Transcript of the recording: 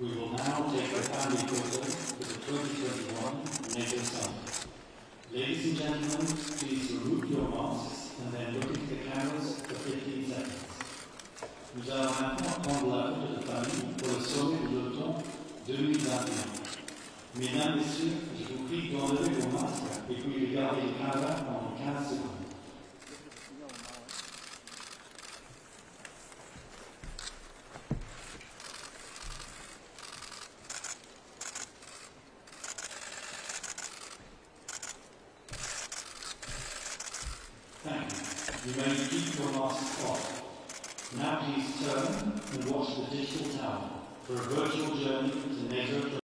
We will now take the family photo for the 2021 NATO Summit. Ladies and gentlemen, please remove your masks and then look into the cameras for 15 seconds. Nous allons maintenant prendre la photo de famille pour le sommet de l'OTAN 2021. Mesdames, Messieurs, je vous prie d'enlever vos masques et puis regarder les caméras pendant 15 secondes. Keep your masks off. Now please turn and watch the digital tower for a virtual journey to NATO